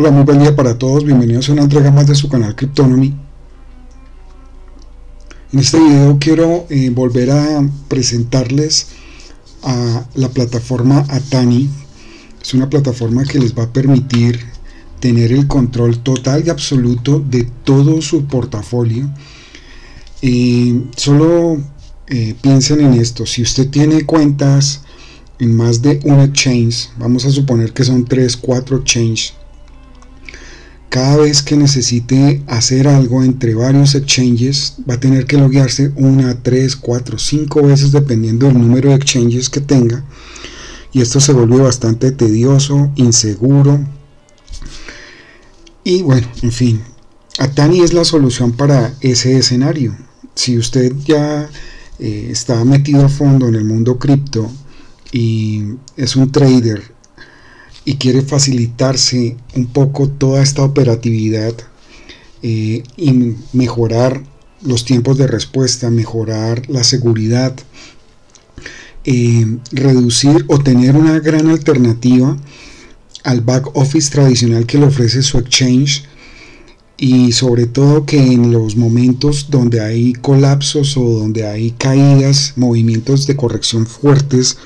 Hola, muy buen día para todos. Bienvenidos a una entrega más de su canal Cryptonomy. En este video quiero eh, volver a presentarles a la plataforma Atani. Es una plataforma que les va a permitir tener el control total y absoluto de todo su portafolio. Y solo eh, piensen en esto. Si usted tiene cuentas en más de un exchange, vamos a suponer que son 3, 4 exchanges cada vez que necesite hacer algo entre varios exchanges va a tener que loguearse una, tres, cuatro, cinco veces dependiendo del número de exchanges que tenga. Y esto se vuelve bastante tedioso, inseguro. Y bueno, en fin. Atani es la solución para ese escenario. Si usted ya eh, está metido a fondo en el mundo cripto y es un trader y quiere facilitarse un poco toda esta operatividad eh, y mejorar los tiempos de respuesta, mejorar la seguridad, eh, reducir o tener una gran alternativa al back office tradicional que le ofrece su exchange y sobre todo que en los momentos donde hay colapsos o donde hay caídas, movimientos de corrección fuertes,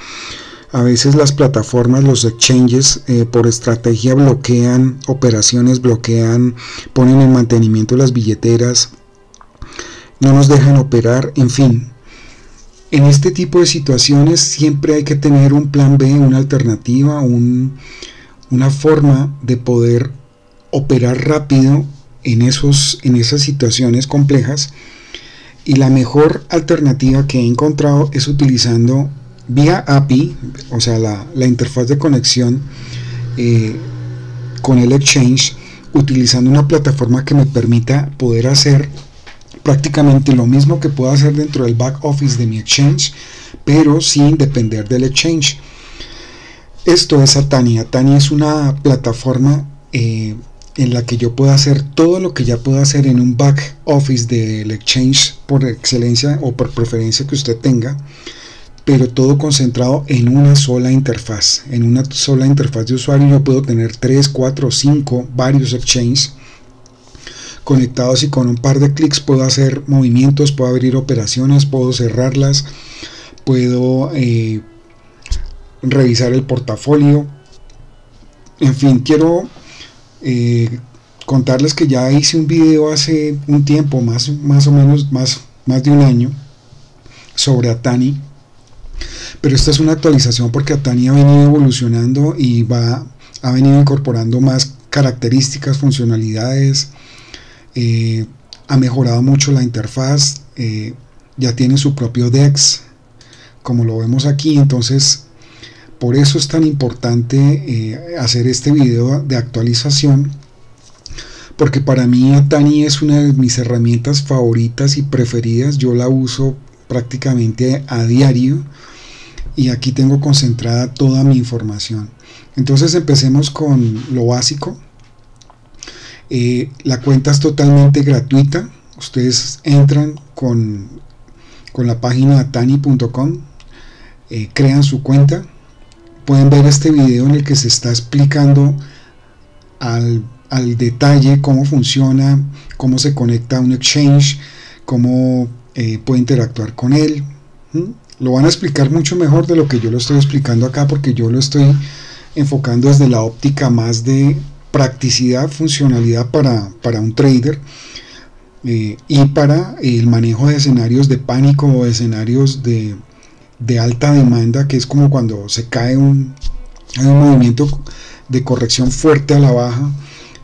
a veces las plataformas, los exchanges, eh, por estrategia bloquean operaciones, bloquean, ponen en mantenimiento las billeteras, no nos dejan operar, en fin. En este tipo de situaciones siempre hay que tener un plan B, una alternativa, una forma de poder operar rápido en, esos, en esas situaciones complejas. Y la mejor alternativa que he encontrado es utilizando vía API, o sea, la, interfaz de conexión eh, con el Exchange, utilizando una plataforma que me permita poder hacer prácticamente lo mismo que puedo hacer dentro del back office de mi Exchange, pero sin depender del Exchange. Esto es Atani. Atani es una plataforma eh, en la que yo puedo hacer todo lo que ya puedo hacer en un back office del Exchange por excelencia o por preferencia que usted tenga pero todo concentrado en una sola interfaz. En una sola interfaz de usuario yo puedo tener 3, 4, 5, varios exchanges conectados y con un par de clics puedo hacer movimientos, puedo abrir operaciones, puedo cerrarlas, puedo eh, revisar el portafolio. En fin, quiero eh, contarles que ya hice un video hace un tiempo, más, más o menos más, más de un año, sobre Atani pero esta es una actualización porque Atani ha venido evolucionando y va, ha venido incorporando más características, funcionalidades, eh, ha mejorado mucho la interfaz, eh, ya tiene su propio DEX, como lo vemos aquí, entonces por eso es tan importante eh, hacer este video de actualización porque para mí Atani es una de mis herramientas favoritas y preferidas, yo la uso prácticamente a diario y aquí tengo concentrada toda mi información. Entonces empecemos con lo básico. Eh, la cuenta es totalmente gratuita. Ustedes entran con, con la página tani.com, eh, crean su cuenta. Pueden ver este video en el que se está explicando al, detalle cómo funciona, cómo se conecta a un exchange, cómo eh, puede interactuar con él lo van a explicar mucho mejor de lo que yo lo estoy explicando acá porque yo lo estoy enfocando desde la óptica más de practicidad, funcionalidad para, un trader eh, y para el manejo de escenarios de pánico o escenarios de, alta demanda, que es como cuando se cae un, un movimiento de corrección fuerte a la baja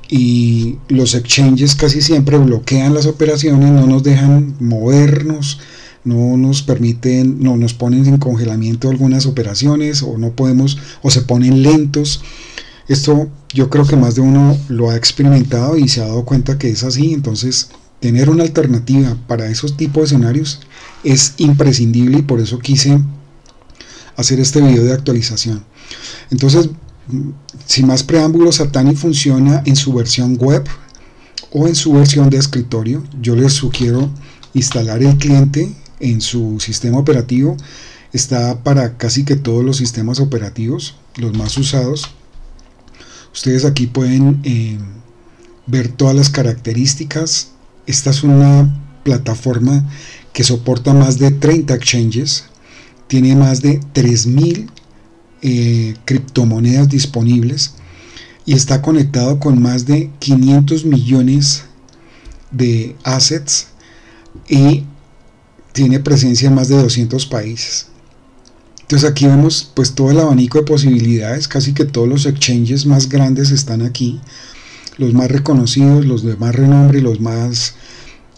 y los exchanges casi siempre bloquean las operaciones, no nos dejan movernos, no nos permiten, no nos ponen en congelamiento algunas operaciones o no podemos o se ponen lentos. Esto yo creo que más de uno lo ha experimentado y se ha dado cuenta que es así, entonces tener una alternativa para esos tipos de escenarios es imprescindible y por eso quise hacer este video de actualización. Entonces, sin más preámbulos, Satani funciona en su versión web o en su versión de escritorio. Yo les sugiero instalar el cliente en su sistema operativo está para casi que todos los sistemas operativos, los más usados. Ustedes aquí pueden eh, ver todas las características. Esta es una plataforma que soporta más de 30 exchanges, tiene más de 3000 eh, criptomonedas disponibles y está conectado con más de 500 millones de assets y tiene presencia en más de 200 países. Entonces aquí vemos pues todo el abanico de posibilidades, casi que todos los exchanges más grandes están aquí, los más reconocidos, los de más renombre, los más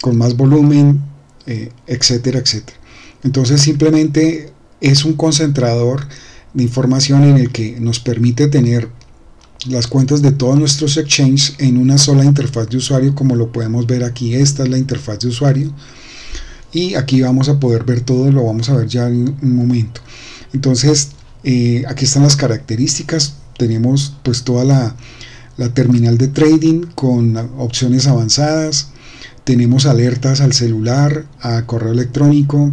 con más volumen, eh, etcétera, etcétera. Entonces simplemente es un concentrador de información en el que nos permite tener las cuentas de todos nuestros exchanges en una sola interfaz de usuario como lo podemos ver aquí esta es la interfaz de usuario y aquí vamos a poder ver todo lo vamos a ver ya en un momento. Entonces eh, aquí están las características. Tenemos pues toda la, terminal de trading con opciones avanzadas. Tenemos alertas al celular a correo electrónico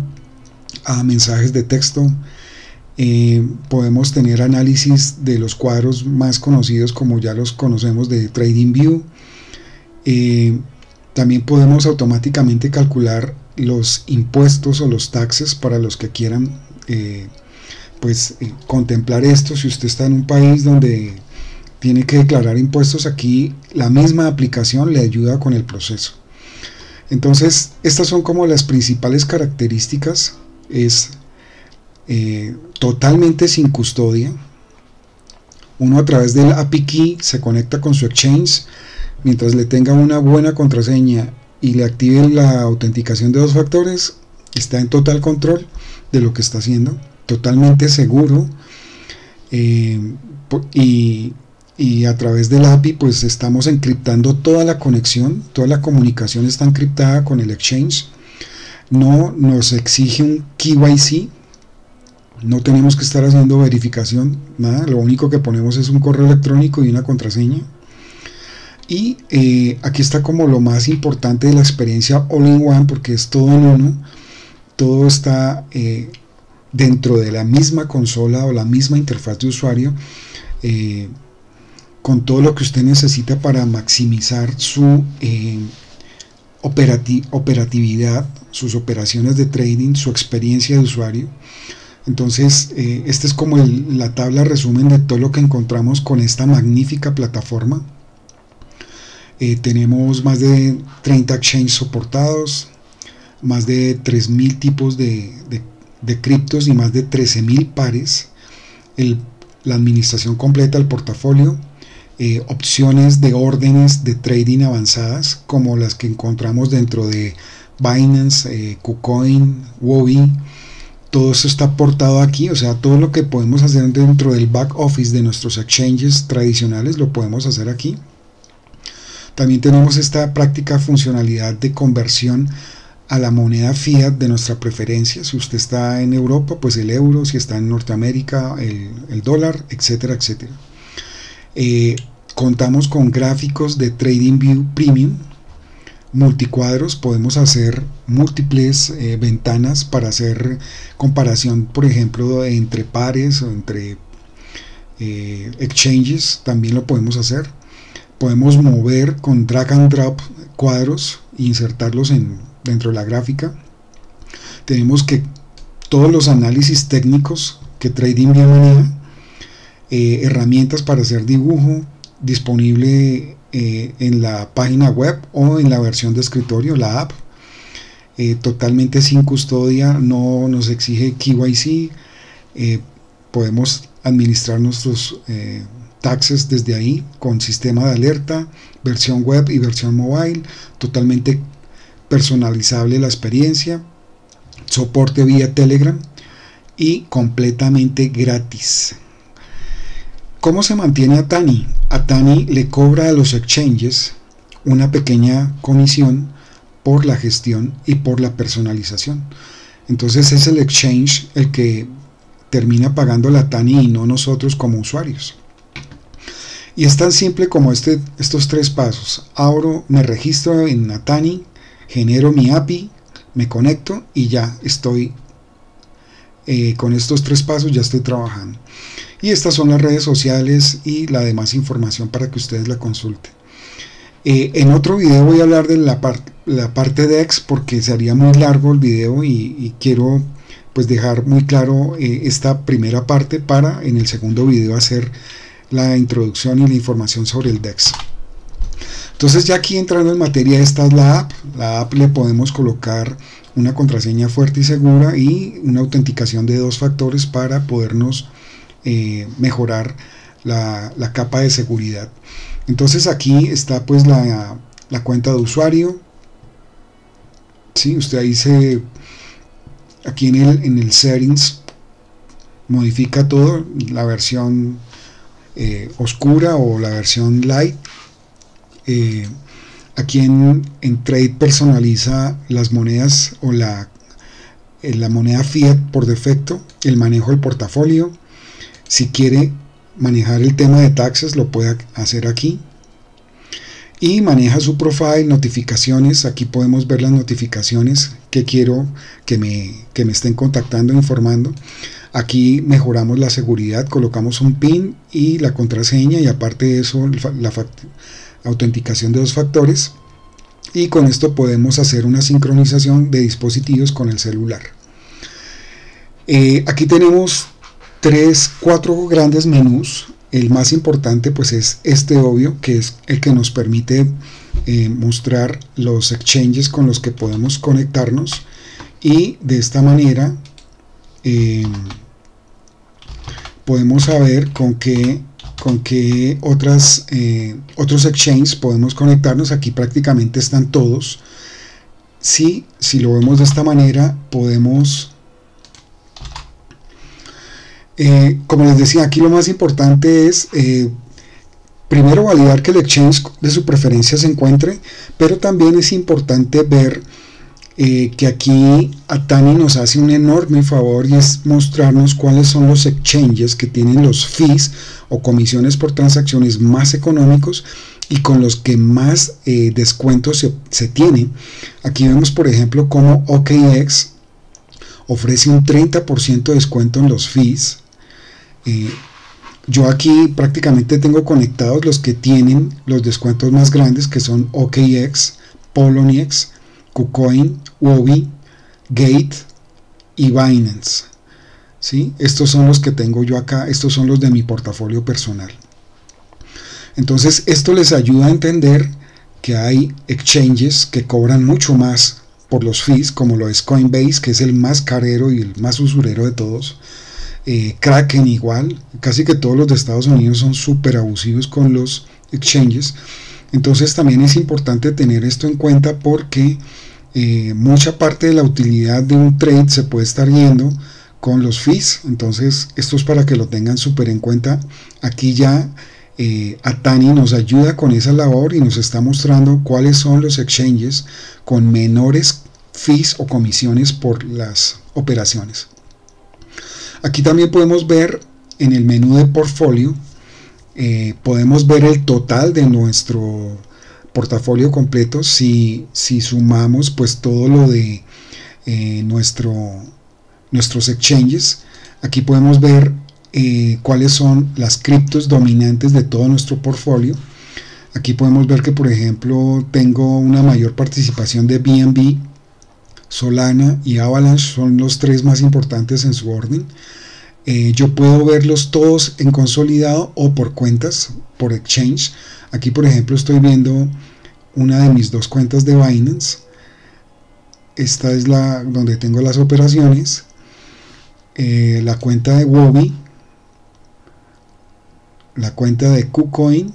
a mensajes de texto. Eh, podemos tener análisis de los cuadros más conocidos como ya los conocemos de TradingView. Eh, también podemos automáticamente calcular los impuestos o los taxes para los que quieran eh, pues contemplar esto. Si usted está en un país donde tiene que declarar impuestos aquí, la misma aplicación le ayuda con el proceso. Entonces, estas son como las principales características. Es eh, totalmente sin custodia. Uno a través del API Key se conecta con su exchange mientras le tenga una buena contraseña y le active la autenticación de dos factores, está en total control de lo que está haciendo, totalmente seguro eh, y, y, a través del API pues estamos encriptando toda la conexión, toda la comunicación está encriptada con el exchange, no nos exige un KYC, no tenemos que estar haciendo verificación, nada, lo único que ponemos es un correo electrónico y una contraseña. Y eh, aquí está como lo más importante de la experiencia all-in-one porque es todo en uno, todo está eh, dentro de la misma consola o la misma interfaz de usuario. Eh, con todo lo que usted necesita para maximizar su operatividad, sus operaciones de trading, su experiencia de usuario. Entonces, esta es como la tabla resumen de todo lo que encontramos con esta magnífica plataforma. Eh, tenemos más de 30 exchanges soportados, más de 3.000 tipos de, criptos y más de 13.000 pares. la administración completa del portafolio, eh, opciones de órdenes de trading avanzadas como las que encontramos dentro de Binance, KuCoin, Wobi todo eso está aportado aquí, o sea, todo lo que podemos hacer dentro del back office de nuestros exchanges tradicionales lo podemos hacer aquí. También tenemos esta práctica funcionalidad de conversión a la moneda fiat de nuestra preferencia. Si usted está en Europa, pues el euro, si está en Norteamérica, el, dólar, etcétera, etcétera. Eh, contamos con gráficos de TradingView Premium, multicuadros podemos hacer múltiples eh, ventanas para hacer comparación por ejemplo entre pares o entre eh, exchanges también lo podemos hacer podemos mover con drag and drop cuadros e insertarlos en, dentro de la gráfica tenemos que todos los análisis técnicos que TradingView maneja eh, herramientas para hacer dibujo disponible eh, en la página web o en la versión de escritorio, la app. Eh, totalmente sin custodia, no nos exige KYC, podemos administrar nuestros taxes desde ahí con sistema de alerta, versión web y versión mobile, totalmente personalizable la experiencia, soporte vía Telegram y completamente gratis. ¿Cómo se mantiene Atani? Atani le cobra a los exchanges una pequeña comisión por la gestión y por la personalización. Entonces es el exchange el que termina pagando la Atani y no nosotros como usuarios. Y es tan simple como este, estos tres pasos. Abro, me registro en Atani, genero mi API, me conecto y ya estoy eh, con estos tres pasos ya estoy trabajando. Y estas son las redes sociales y la demás información para que ustedes la consulten. Eh, en otro video voy a hablar de la, la parte de X porque sería muy largo el video y, quiero pues dejar muy claro eh, esta primera parte para en el segundo video hacer la introducción y la información sobre el DEX. Entonces ya aquí entrando en materia, esta es la app. La app le podemos colocar una contraseña fuerte y segura y una autenticación de dos factores para podernos eh, mejorar la, capa de seguridad. Entonces aquí está pues la, cuenta de usuario. ¿Sí? Usted ahí se... Aquí en el, en el settings modifica todo, la versión eh, oscura o la versión light. Eh, aquí en, Trade personaliza las monedas o la, la moneda fiat por defecto, el manejo del portafolio, si quiere manejar el tema de taxes, lo puede hacer aquí. Y maneja su profile, notificaciones. Aquí podemos ver las notificaciones que quiero que me, que me estén contactando, informando. Aquí mejoramos la seguridad, colocamos un PIN y la contraseña y aparte de eso la autenticación de dos factores. Y con esto podemos hacer una sincronización de dispositivos con el celular. Eh, aquí tenemos tres, cuatro grandes menús. El más importante pues es este obvio, que es el que nos permite eh, mostrar los exchanges con los que podemos conectarnos y de esta manera em, podemos saber con qué con qué otras eh, otros exchanges podemos conectarnos. Aquí prácticamente están todos. Si, si lo vemos de esta manera podemos eh, como les decía, aquí lo más importante es eh, primero validar que el exchange de su preferencia se encuentre, pero también es importante ver eh, que aquí Atani nos hace un enorme favor y es mostrarnos cuáles son los exchanges que tienen los fees o comisiones por transacciones más económicos y con los que más descuentos se, se tiene. Aquí vemos por ejemplo cómo OKX ofrece un 30% de descuento en los fees eh, yo aquí prácticamente tengo conectados los que tienen los descuentos más grandes que son OKX, Poloniex, KuCoin, Wobi, Gate y Binance. ¿sí? Estos son los que tengo yo acá, estos son los de mi portafolio personal. Entonces esto les ayuda a entender que hay exchanges que cobran mucho más por los fees, como lo es Coinbase, que es el más carero y el más usurero de todos eh, Kraken igual, casi que todos los de Estados Unidos son súper abusivos con los exchanges. Entonces también es importante tener esto en cuenta porque eh, mucha parte de la utilidad de un trade se puede estar yendo con los fees. Entonces esto es para que lo tengan súper en cuenta. Aquí ya eh, Atani nos ayuda con esa labor y nos está mostrando cuáles son los exchanges con menores fees o comisiones por las operaciones. Aquí también podemos ver en el menú de portfolio, eh, podemos ver el total de nuestro portafolio completo si, si sumamos pues todo lo de eh, nuestro, nuestros exchanges. Aquí podemos ver eh, cuáles son las criptos dominantes de todo nuestro portfolio. Aquí podemos ver que por ejemplo tengo una mayor participación de BNB Solana y Avalanche son los tres más importantes en su orden. Eh, yo puedo verlos todos en consolidado o por cuentas, por exchange. Aquí por ejemplo estoy viendo una de mis dos cuentas de Binance. Esta es la donde tengo las operaciones. Eh, la cuenta de Wobi. La cuenta de KuCoin.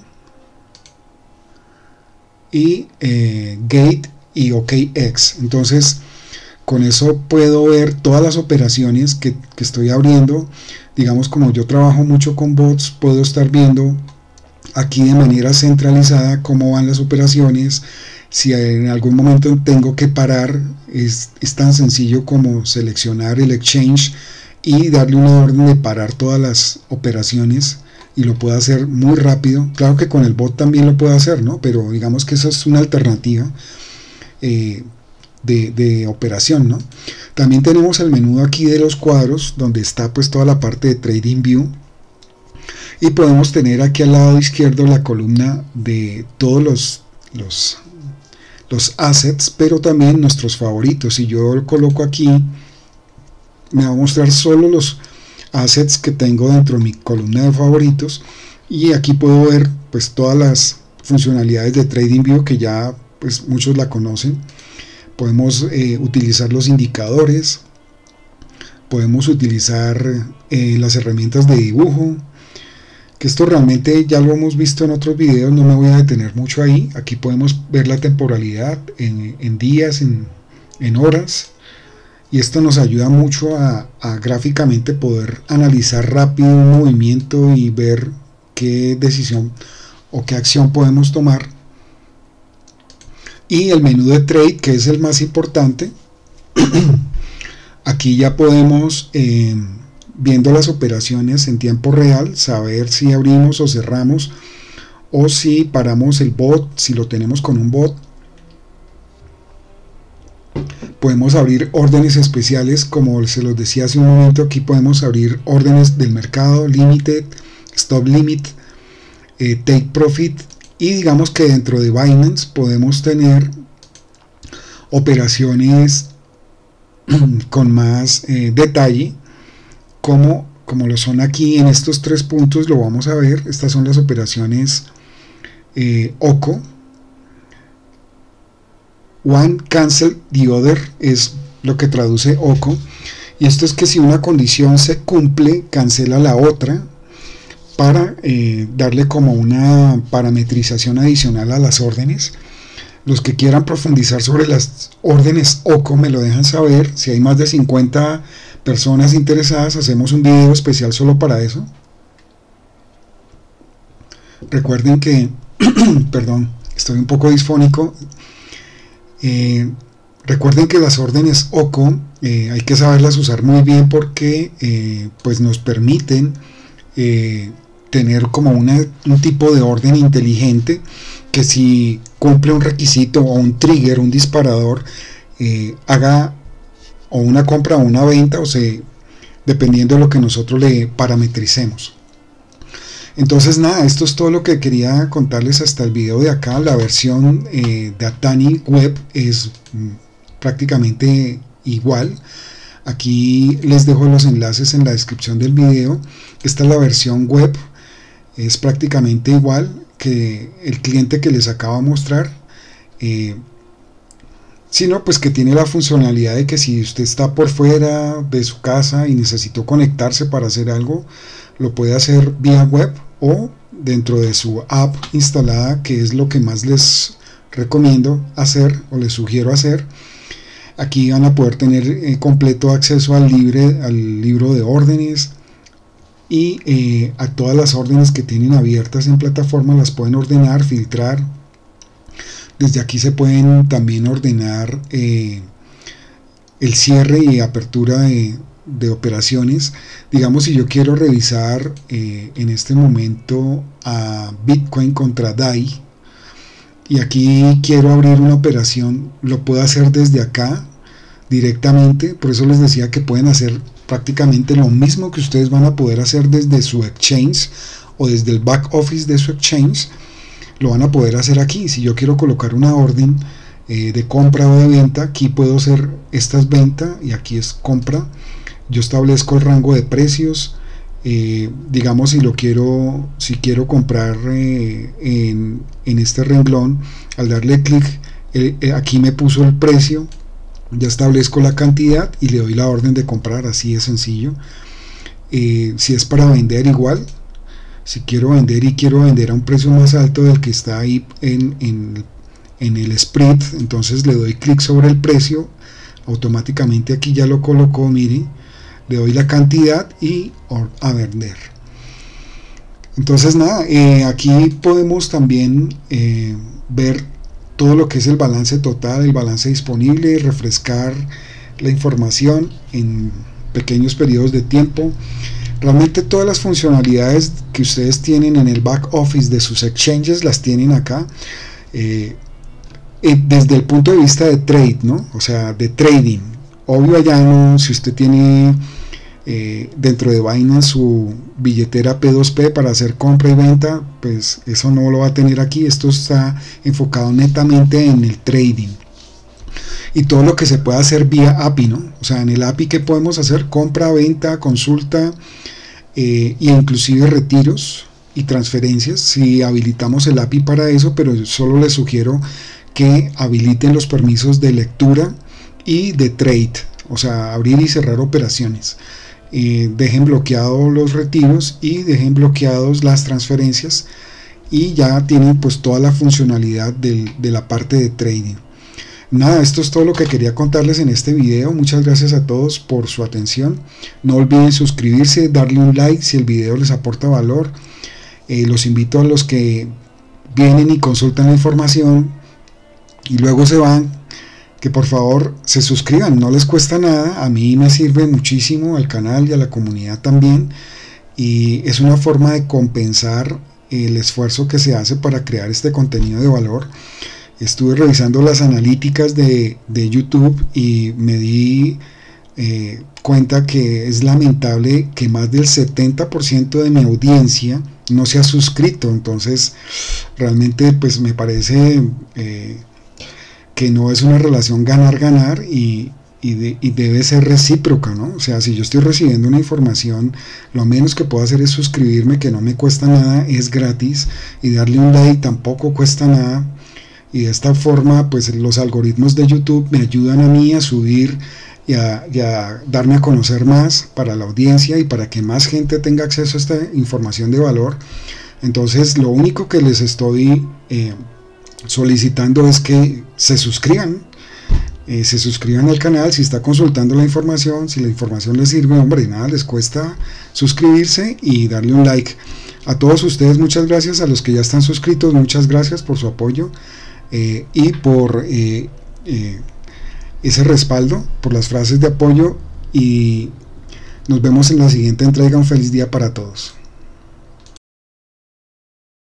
Y eh, Gate y OKX. Entonces con eso puedo ver todas las operaciones que, estoy abriendo. Digamos, como yo trabajo mucho con bots, puedo estar viendo aquí de manera centralizada cómo van las operaciones. Si en algún momento tengo que parar, es, es tan sencillo como seleccionar el exchange y darle una orden de parar todas las operaciones y lo puedo hacer muy rápido. Claro que con el bot también lo puedo hacer, ¿no? Pero digamos que esa es una alternativa. Eh, de, operación. ¿no? También tenemos el menú aquí de los cuadros donde está pues toda la parte de Trading View y podemos tener aquí al lado izquierdo la columna de todos los, los, assets pero también nuestros favoritos. Si yo coloco aquí me va a mostrar solo los assets que tengo dentro de mi columna de favoritos. Y aquí puedo ver pues todas las funcionalidades de TradingView que ya pues muchos la conocen. Podemos eh, utilizar los indicadores. Podemos utilizar eh, las herramientas de dibujo que esto realmente ya lo hemos visto en otros videos no me voy a detener mucho ahí. Aquí podemos ver la temporalidad en, días en, horas. Y esto nos ayuda mucho a, gráficamente poder analizar rápido un movimiento y ver qué decisión o qué acción podemos tomar. Y el menú de trade que es el más importante aquí ya podemos eh, viendo las operaciones en tiempo real saber si abrimos o cerramos o si paramos el bot si lo tenemos con un bot. Podemos abrir órdenes especiales como se los decía hace un momento aquí podemos abrir órdenes del mercado limited stop limit eh, take profit y digamos que dentro de Binance podemos tener operaciones con más eh, detalle como, como lo son aquí en estos tres puntos lo vamos a ver estas son las operaciones eh, OCO One cancel the other es lo que traduce OCO. Y esto es que si una condición se cumple, cancela la otra para eh, darle como una parametrización adicional a las órdenes. Los que quieran profundizar sobre las órdenes OCO me lo dejan saber. Si hay más de 50 personas interesadas, hacemos un video especial solo para eso. Recuerden que, perdón, estoy un poco disfónico. Eh, recuerden que las órdenes OCO eh, hay que saberlas usar muy bien porque eh, pues nos permiten tener como un tipo de orden inteligente que si cumple un requisito o un trigger, un disparador, haga o una compra o una venta o se dependiendo de lo que nosotros le parametricemos. Entonces nada, esto es todo lo que quería contarles hasta el video de acá. La versión eh, de Atani Web es mm, prácticamente igual. Aquí les dejo los enlaces en la descripción del video. Esta es la versión web. Es prácticamente igual que el cliente que les acabo de mostrar. Eh, sino pues que tiene la funcionalidad de que si usted está por fuera de su casa y necesitó conectarse para hacer algo, lo puede hacer vía web o dentro de su app instalada, que es lo que más les recomiendo hacer o les sugiero hacer. Aquí van a poder tener eh, completo acceso al, libre, al libro de órdenes y eh, a todas las órdenes que tienen abiertas en plataforma las pueden ordenar, filtrar. Desde aquí se pueden también ordenar eh, el cierre y apertura de, operaciones. Digamos, si yo quiero revisar eh, en este momento a Bitcoin contra DAI y aquí quiero abrir una operación, lo puedo hacer desde acá directamente. Por eso les decía que pueden hacer prácticamente lo mismo que ustedes van a poder hacer desde su exchange o desde el back office de su exchange. Lo van a poder hacer aquí. Si yo quiero colocar una orden eh, de compra o de venta, aquí puedo hacer estas venta y aquí es compra yo establezco el rango de precios eh, digamos si lo quiero si quiero comprar eh, en, este renglón al darle clic aquí me puso el precio ya establezco la cantidad y le doy la orden de comprar así de sencillo si es para vender igual si quiero vender y quiero vender a un precio más alto del que está ahí en, en, el spread entonces le doy clic sobre el precio automáticamente aquí ya lo colocó mire le doy la cantidad y a vender. Entonces nada eh, aquí podemos también eh, ver todo lo que es el balance total el balance disponible refrescar la información en pequeños periodos de tiempo realmente todas las funcionalidades que ustedes tienen en el back office de sus exchanges las tienen acá eh, eh, desde el punto de vista de trade, ¿no? O sea, de trading. Obvio allá no, si usted tiene eh, dentro de Binance su billetera P2P para hacer compra y venta, pues eso no lo va a tener aquí. Esto está enfocado netamente en el trading. Y todo lo que se puede hacer vía API, ¿no? O sea, en el API que podemos hacer compra, venta, consulta e inclusive retiros y transferencias si habilitamos el API para eso, pero solo les sugiero que habiliten los permisos de lectura y de trade, o sea, abrir y cerrar operaciones. Eh, dejen bloqueados los retiros y dejen bloqueados las transferencias y ya tienen pues toda la funcionalidad de la parte de trading. Nada, esto es todo lo que quería contarles en este video. Muchas gracias a todos por su atención. No olviden suscribirse, darle un like si el video les aporta valor. Eh, los invito a los que vienen y consultan la información y luego se van, que por favor se suscriban, no les cuesta nada, a mí me sirve muchísimo, al canal y a la comunidad también, y es una forma de compensar el esfuerzo que se hace para crear este contenido de valor. Estuve revisando las analíticas de, YouTube y me di eh, cuenta que es lamentable que más del 70% de mi audiencia no se suscrito, entonces realmente pues me parece... Eh, que no es una relación ganar-ganar y, debe ser recíproca, ¿no? O sea, si yo estoy recibiendo una información, lo menos que puedo hacer es suscribirme, que no me cuesta nada, es gratis, y darle un like tampoco cuesta nada. Y de esta forma, pues los algoritmos de YouTube me ayudan a mí a subir y a, darme a conocer más para la audiencia y para que más gente tenga acceso a esta información de valor. Entonces, lo único que les estoy... Eh, solicitando es que se suscriban, eh, se suscriban al canal, si está consultando la información, si la información les sirve, hombre, nada, les cuesta suscribirse y darle un like. A todos ustedes muchas gracias, a los que ya están suscritos, muchas gracias por su apoyo eh, y por eh, ese respaldo, por las frases de apoyo y nos vemos en la siguiente entrega. Un feliz día para todos.